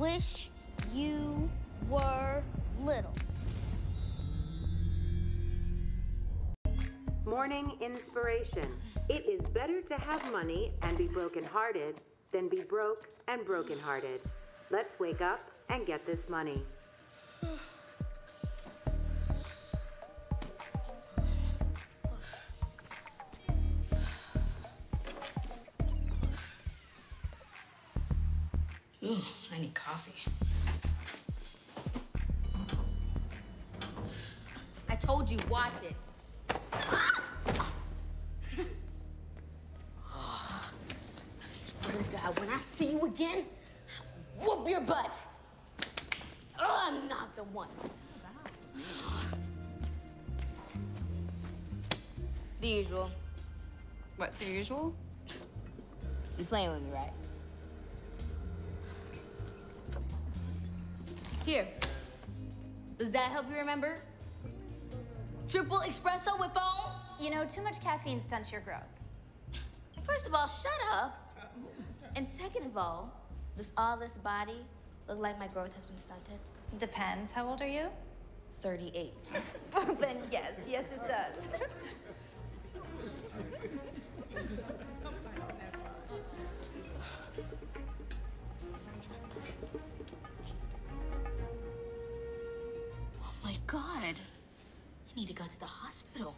wish you were little. Morning inspiration. It is better to have money and be brokenhearted than be broke and brokenhearted. Let's wake up and get this money. Ooh, I need coffee. I told you, watch it. Ah. I swear to God, when I see you again, I will whoop your butt. Oh, I'm not the one. The usual. What's your usual? You playing with me, right? Here. Does that help you remember? Triple espresso with foam? You know, too much caffeine stunts your growth. First of all, shut up. And second of all, does all this body look like my growth has been stunted? Depends. How old are you? 38. then yes, yes it does. my god. I need to go to the hospital.